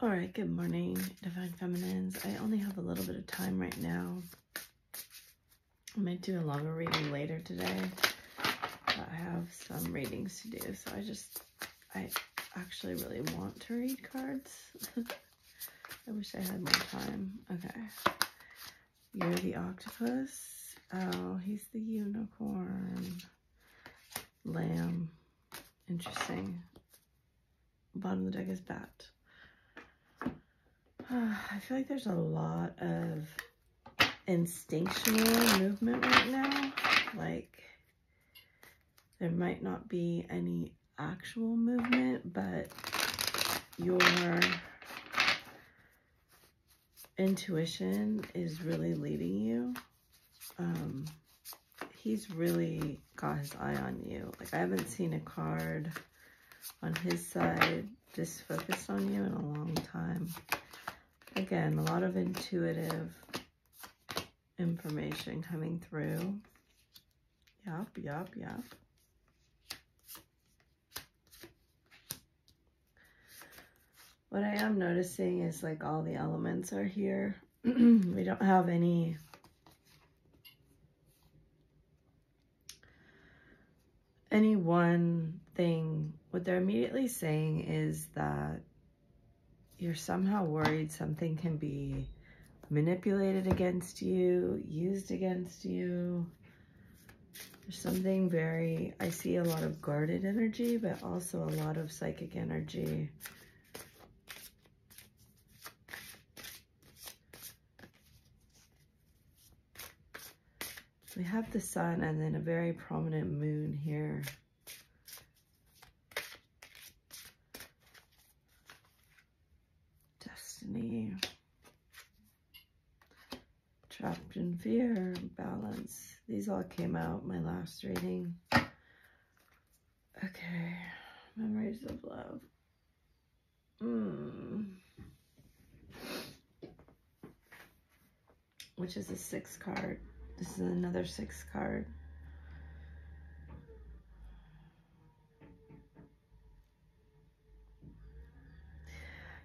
All right, good morning, Divine Feminines. I only have a little bit of time right now. I might do a longer reading later today. I have some readings to do, so I just, I actually really want to read cards. I wish I had more time. Okay. You're the octopus. Oh, he's the unicorn. Lamb. Interesting. Bottom of the deck is bat. I feel like there's a lot of instinctual movement right now. Like, there might not be any actual movement, but your intuition is really leading you. Um, he's really got his eye on you. Like, I haven't seen a card on his side just focused on you in a long time. Again, a lot of intuitive information coming through. Yup, yup, yup. What I am noticing is like all the elements are here. we don't have any any one thing. What they're immediately saying is that you're somehow worried something can be manipulated against you, used against you. There's something very, I see a lot of guarded energy, but also a lot of psychic energy. We have the sun and then a very prominent moon here. Destiny. Trapped in fear, balance. These all came out my last reading. Okay, memories of love. Mm. Which is a six card. This is another six card.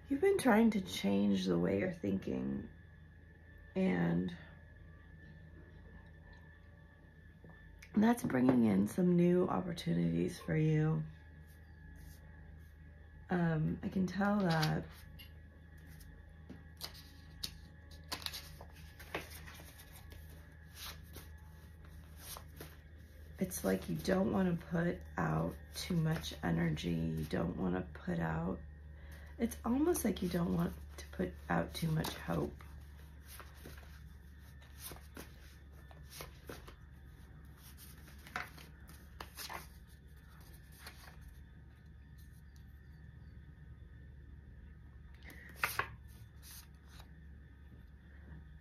You've been trying to change the way you're thinking and that's bringing in some new opportunities for you. Um, I can tell that it's like you don't want to put out too much energy. You don't want to put out it's almost like you don't want to put out too much hope.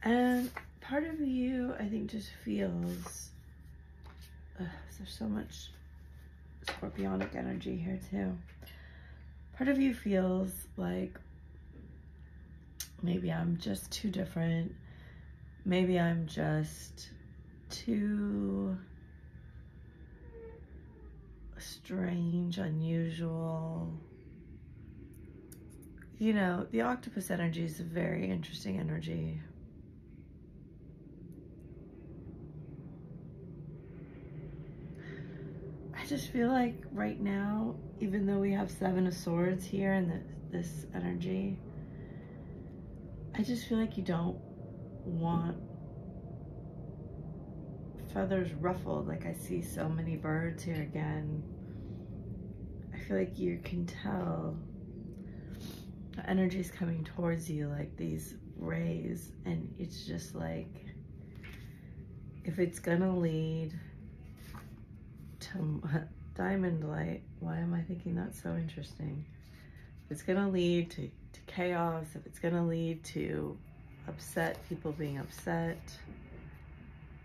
And part of you, I think, just feels there's so much scorpionic energy here too part of you feels like maybe I'm just too different. Maybe I'm just too strange, unusual. You know, the octopus energy is a very interesting energy. Just feel like right now, even though we have Seven of Swords here and this energy, I just feel like you don't want feathers ruffled. Like I see so many birds here again. I feel like you can tell the energy is coming towards you like these rays and it's just like if it's gonna lead diamond light. Why am I thinking that's so interesting? If it's gonna lead to, to chaos, if it's gonna lead to upset, people being upset.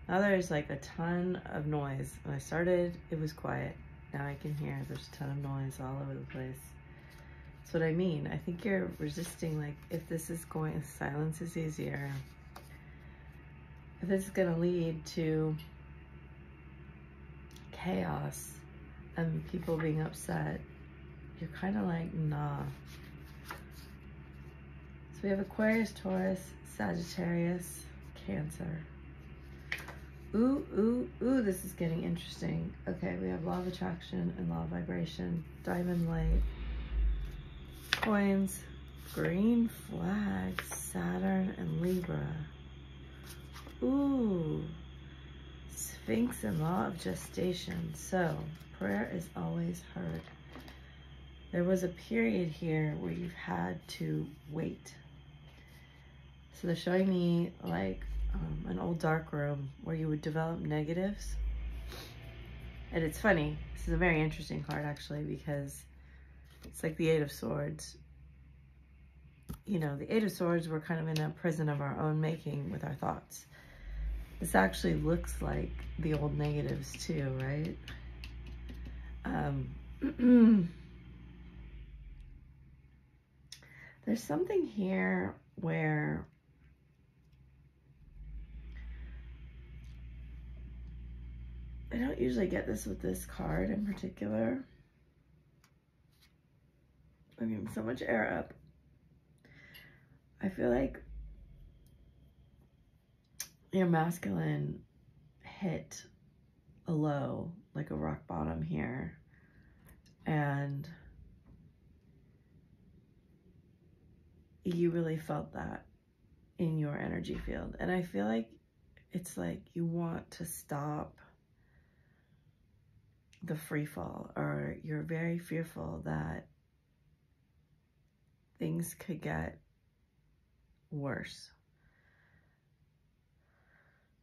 Now there's like a ton of noise. When I started, it was quiet. Now I can hear there's a ton of noise all over the place. That's what I mean. I think you're resisting, like, if this is going, silence is easier. If this is gonna lead to chaos and people being upset, you're kind of like, nah. So we have Aquarius, Taurus, Sagittarius, Cancer. Ooh, ooh, ooh, this is getting interesting. Okay, we have law of attraction and law of vibration, diamond light, coins, green flag, Saturn and Libra. Ooh, Sphinx and law of gestation. So, prayer is always heard. There was a period here where you've had to wait. So they're showing me like um, an old dark room where you would develop negatives. And it's funny, this is a very interesting card actually because it's like the Eight of Swords. You know, the Eight of Swords, we're kind of in a prison of our own making with our thoughts. This actually looks like the old negatives too, right? Um, there's something here where I don't usually get this with this card in particular. I mean, so much air up. I feel like your masculine hit a low, like a rock bottom here. And you really felt that in your energy field. And I feel like it's like you want to stop the free fall or you're very fearful that things could get worse.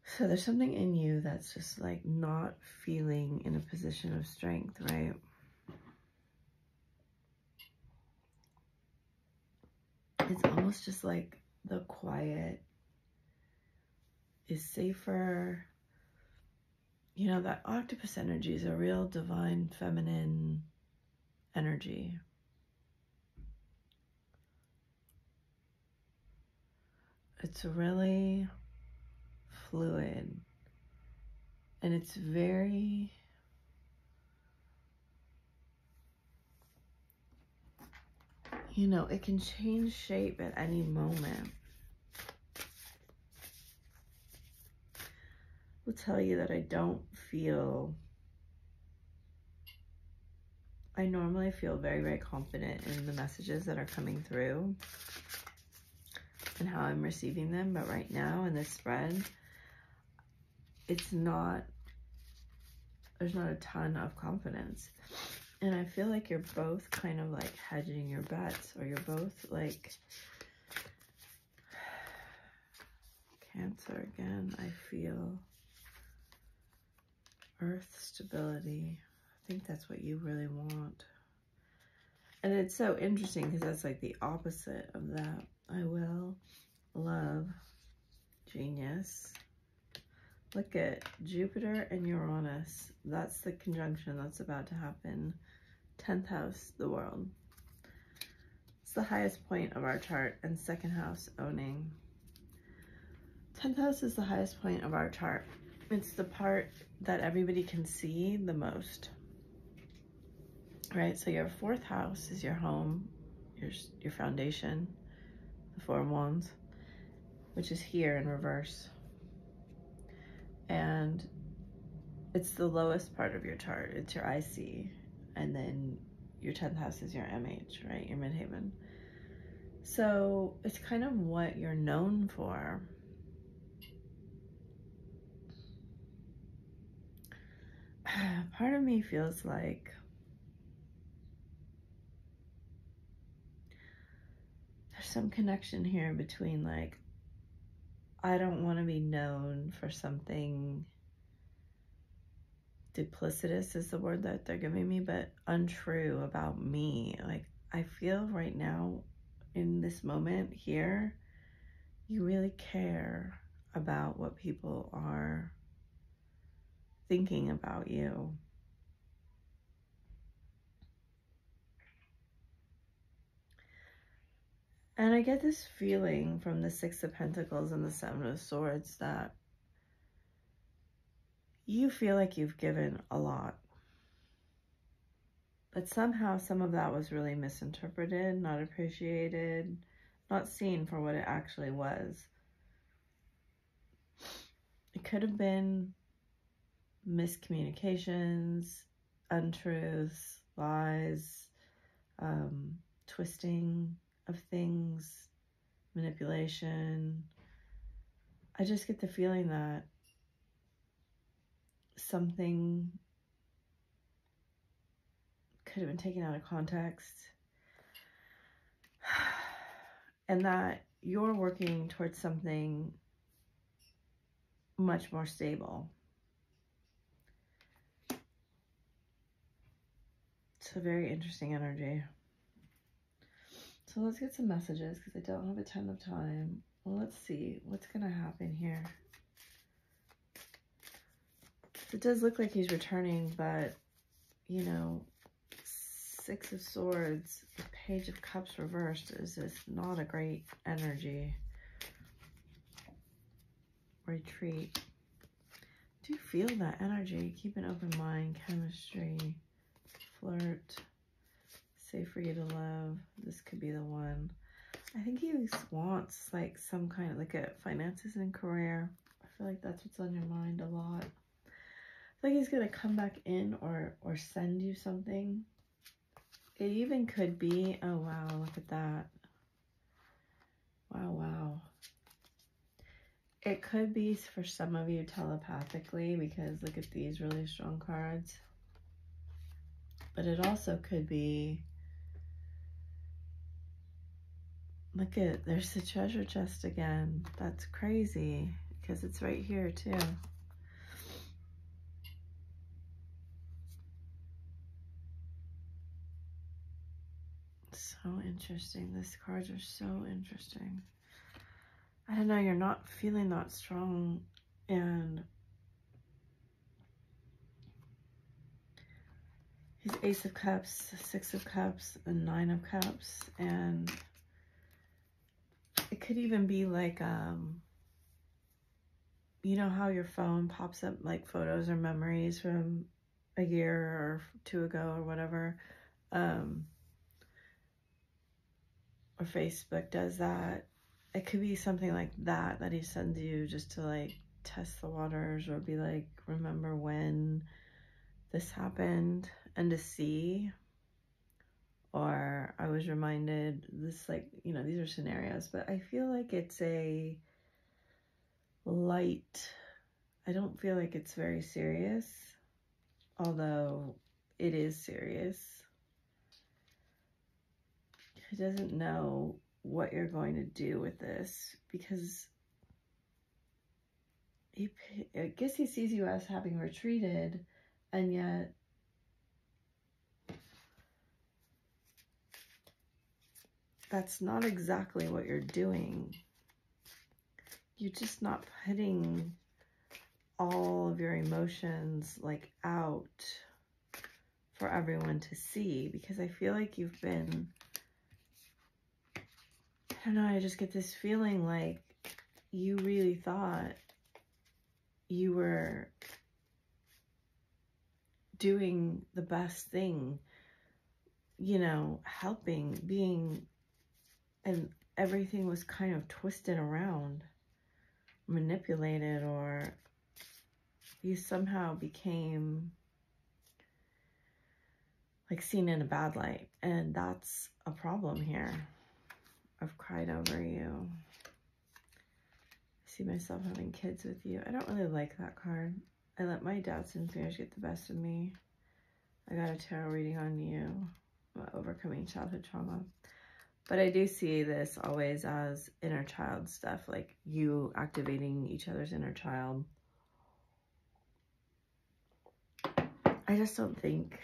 So there's something in you that's just like not feeling in a position of strength, right? It's almost just like the quiet is safer you know, that octopus energy is a real divine feminine energy. It's really fluid and it's very you know, it can change shape at any moment. will tell you that I don't feel, I normally feel very, very confident in the messages that are coming through and how I'm receiving them. But right now in this spread, it's not, there's not a ton of confidence. And I feel like you're both kind of like hedging your bets or you're both like, Cancer again, I feel earth stability. I think that's what you really want. And it's so interesting because that's like the opposite of that. I will love genius. Look at Jupiter and Uranus. That's the conjunction that's about to happen. 10th house, the world. It's the highest point of our chart and second house owning. 10th house is the highest point of our chart. It's the part that everybody can see the most, right? So your fourth house is your home, your, your foundation, the four of wands, which is here in reverse. And it's the lowest part of your chart. It's your IC. And then your 10th house is your MH, right? Your midheaven. So it's kind of what you're known for. part of me feels like there's some connection here between like I don't want to be known for something duplicitous is the word that they're giving me, but untrue about me. Like I feel right now in this moment here, you really care about what people are thinking about you. And I get this feeling from the Six of Pentacles and the Seven of Swords that you feel like you've given a lot. But somehow some of that was really misinterpreted, not appreciated, not seen for what it actually was. It could have been miscommunications, untruths, lies, um, twisting of things, manipulation. I just get the feeling that something could have been taken out of context and that you're working towards something much more stable. It's a very interesting energy. So let's get some messages because I don't have a ton of time. Well, let's see what's going to happen here. It does look like he's returning, but, you know, Six of Swords, the Page of Cups reversed is just not a great energy. Retreat. Do feel that energy? Keep an open mind, chemistry, flirt, safe for you to love. This could be the one. I think he wants like some kind of like a finances and career. I feel like that's what's on your mind a lot. I feel like he's gonna come back in or or send you something. It even could be, oh wow, look at that. Wow, wow. It could be for some of you telepathically because look at these really strong cards. But it also could be, look at, there's the treasure chest again. That's crazy because it's right here too. So interesting. These cards are so interesting. I don't know, you're not feeling that strong and he's Ace of Cups, Six of Cups, and Nine of Cups, and it could even be like, um, you know how your phone pops up like photos or memories from a year or two ago or whatever. Um, or Facebook does that. It could be something like that that he sends you just to like test the waters or be like, remember when this happened and to see. Or I was reminded this, like, you know, these are scenarios, but I feel like it's a light. I don't feel like it's very serious, although it is serious he doesn't know what you're going to do with this because he, I guess he sees you as having retreated and yet that's not exactly what you're doing. You're just not putting all of your emotions like out for everyone to see because I feel like you've been I don't know, I just get this feeling like you really thought you were doing the best thing, you know, helping, being, and everything was kind of twisted around, manipulated, or you somehow became like seen in a bad light. And that's a problem here. I've cried over you. I see myself having kids with you. I don't really like that card. I let my doubts and fears get the best of me. I got a tarot reading on you, overcoming childhood trauma. But I do see this always as inner child stuff, like you activating each other's inner child. I just don't think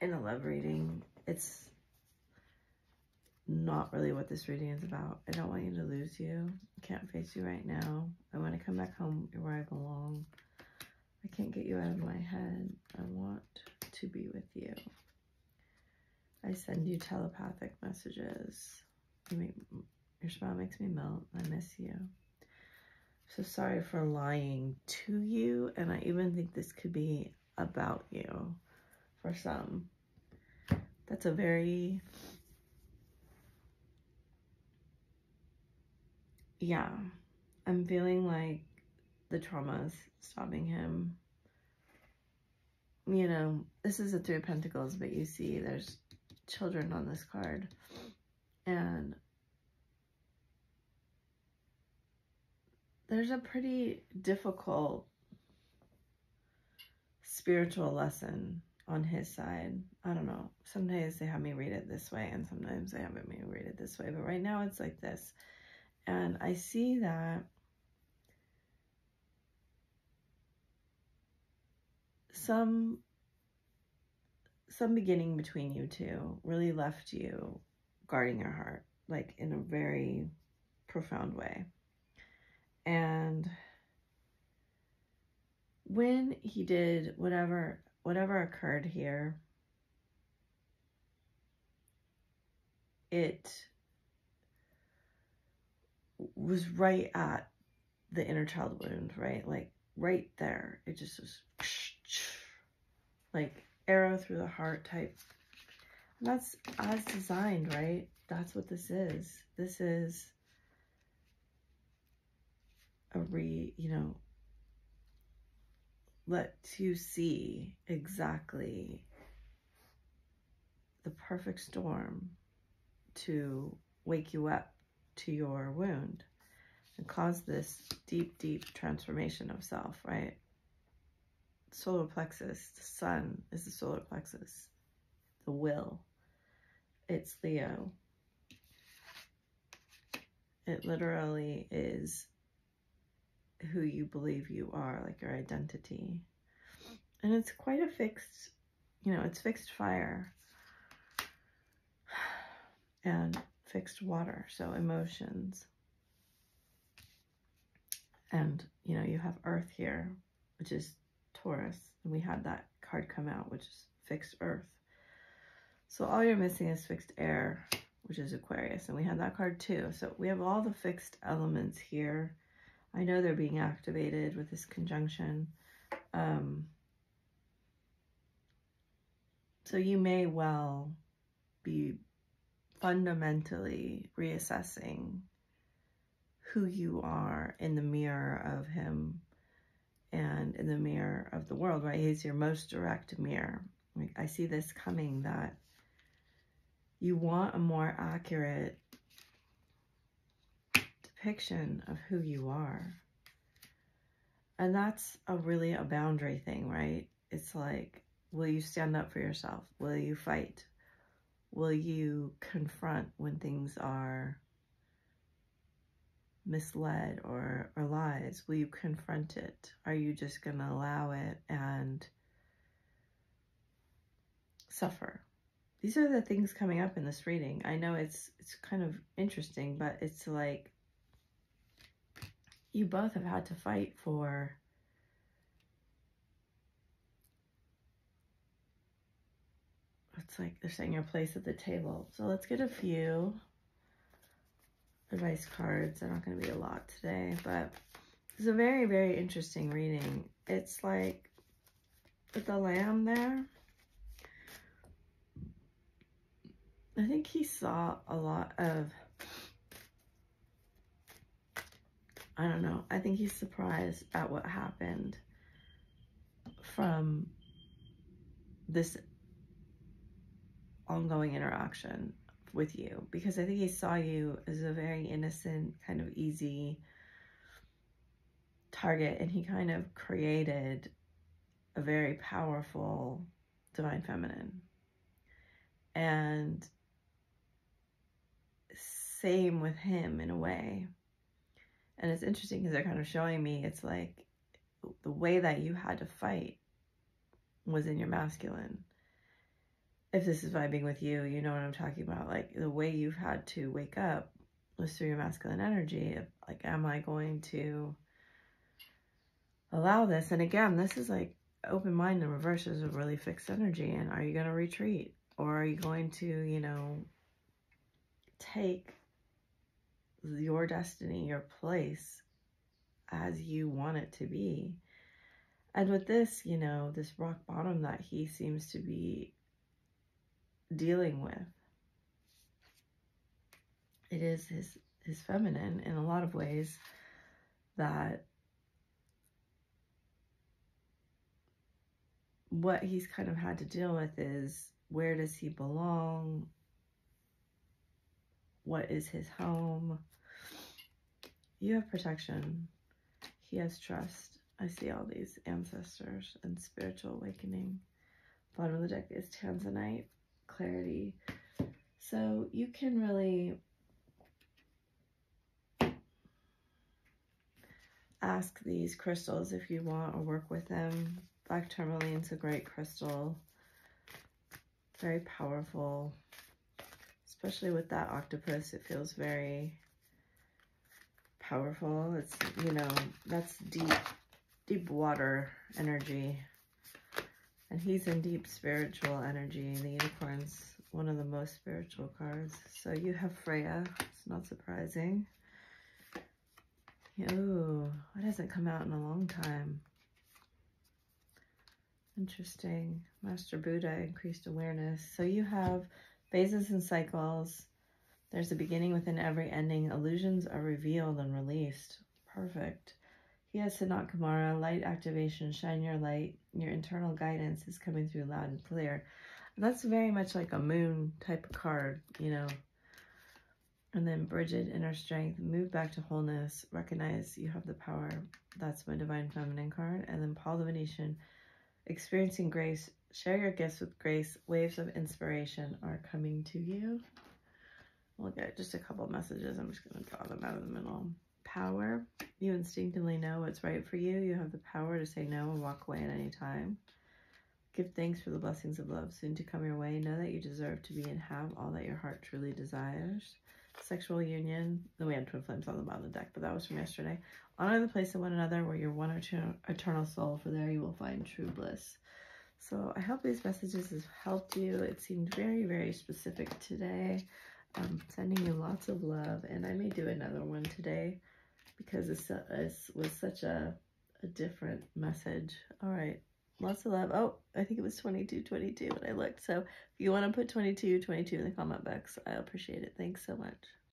in a love reading, it's not really what this reading is about. I don't want you to lose you. I can't face you right now. I want to come back home where I belong. I can't get you out of my head. I want to be with you. I send you telepathic messages. You make, your smile makes me melt. I miss you. So sorry for lying to you. And I even think this could be about you for some. That's a very yeah, I'm feeling like the trauma is stopping him. You know, this is a Three of Pentacles, but you see there's children on this card. And there's a pretty difficult spiritual lesson on his side. I don't know. Sometimes they have me read it this way and sometimes they have me read it this way. But right now it's like this. And I see that some some beginning between you two really left you guarding your heart like in a very profound way. And when he did whatever whatever occurred here it was right at the inner child wound right? Like right there. It just was like arrow through the heart type. And that's as designed right? That's what this is. This is a re you know let you see exactly the perfect storm to wake you up to your wound and cause this deep, deep transformation of self, right? Solar plexus, the sun is the solar plexus, the will. It's Leo. It literally is who you believe you are, like your identity. And it's quite a fixed, you know, it's fixed fire and fixed water, so emotions. And, you know, you have earth here, which is Taurus. And we had that card come out, which is fixed earth. So all you're missing is fixed air, which is Aquarius. And we had that card too. So we have all the fixed elements here I know they're being activated with this conjunction. Um, so you may well be fundamentally reassessing who you are in the mirror of him and in the mirror of the world, right? He's your most direct mirror. Like I see this coming that you want a more accurate depiction of who you are. And that's a really a boundary thing, right? It's like, will you stand up for yourself? Will you fight? Will you confront when things are misled or, or lies? Will you confront it? Are you just going to allow it and suffer? These are the things coming up in this reading. I know it's it's kind of interesting, but it's like you both have had to fight for it's like they're saying your place at the table. So let's get a few advice cards. They're not going to be a lot today, but it's a very, very interesting reading. It's like with the lamb there. I think he saw a lot of I don't know. I think he's surprised at what happened from this ongoing interaction with you because I think he saw you as a very innocent, kind of easy target and he kind of created a very powerful divine feminine. And same with him in a way. And it's interesting because they're kind of showing me it's like the way that you had to fight was in your masculine. If this is vibing with you, you know what I'm talking about. Like the way you've had to wake up was through your masculine energy. Like, am I going to allow this? And again, this is like open mind and reverse is a really fixed energy. And are you going to retreat? Or are you going to, you know, take your destiny, your place as you want it to be. And with this, you know, this rock bottom that he seems to be dealing with, it is his his feminine in a lot of ways that what he's kind of had to deal with is where does he belong? What is his home? You have protection. He has trust. I see all these ancestors and spiritual awakening. Bottom of the deck is Tanzanite, clarity. So you can really ask these crystals if you want or work with them. Black tourmaline's a great crystal. Very powerful. Especially with that octopus, it feels very powerful. It's, you know, that's deep, deep water energy. And he's in deep spiritual energy. The unicorn's one of the most spiritual cards. So you have Freya. It's not surprising. Oh, it hasn't come out in a long time. Interesting. Master Buddha, increased awareness. So you have phases and cycles. There's a beginning within every ending. Illusions are revealed and released. Perfect. Has Sanat Kumara, light activation, shine your light. Your internal guidance is coming through loud and clear. That's very much like a moon type of card, you know, and then Bridget, inner strength, move back to wholeness, recognize you have the power. That's my divine feminine card. And then Paul the Venetian, experiencing grace, share your gifts with grace. Waves of inspiration are coming to you. We'll get just a couple messages. I'm just going to draw them out of the middle. Power. You instinctively know what's right for you. You have the power to say no and walk away at any time. Give thanks for the blessings of love soon to come your way. Know that you deserve to be and have all that your heart truly desires sexual union. Then we had twin flames on the bottom of the deck, but that was from yesterday. Honor the place of one another where you're one eternal soul, for there you will find true bliss. So I hope these messages have helped you. It seemed very, very specific today. I'm sending you lots of love, and I may do another one today because it was such a, a different message. All right. Lots of love. Oh, I think it was 22, 22 when I looked. So if you want to put 22, 22 in the comment box, I appreciate it. Thanks so much.